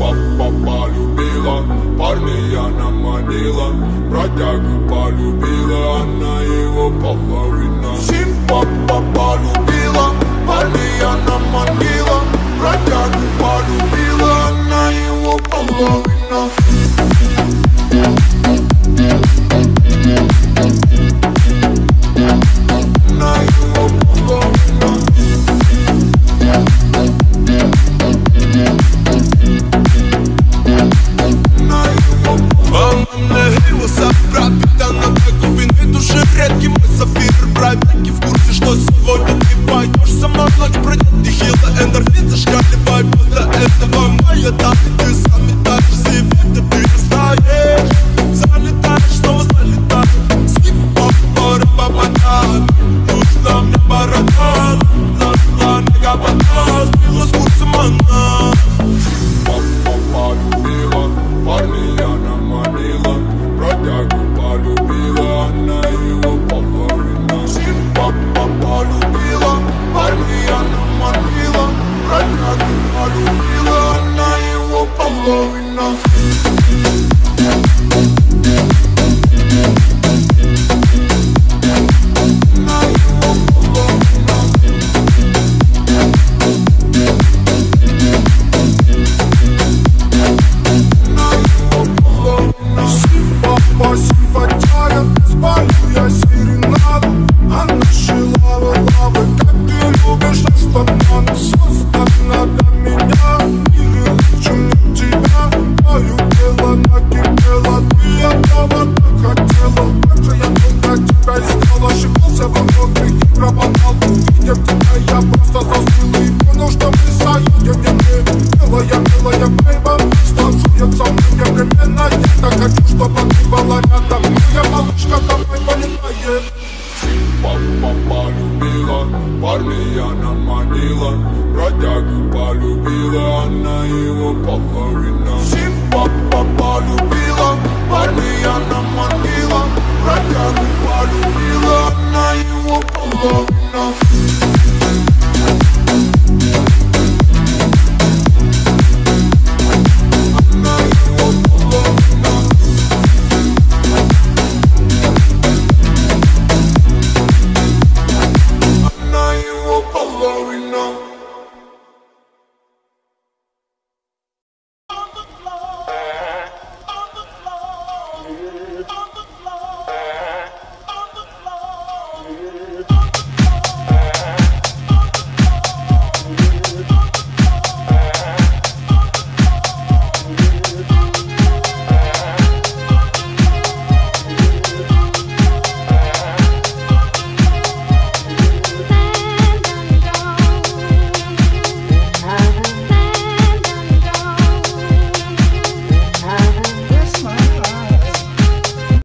Папа полюбила, парня она манила. Бродягу полюбила, она его половила Но сегодня ты пойдешь со мной Ночь пройдет, и хило эндорфин зашли Милая, милая бейба Станцуется мне временно Я так хочу, чтобы ты была рядом. Моя малышка домой полетает Папа любила, парни она манила. Бродягу полюбила, она его половина. Папа полюбила, парни она манила. Бродягу полюбила, она его половина.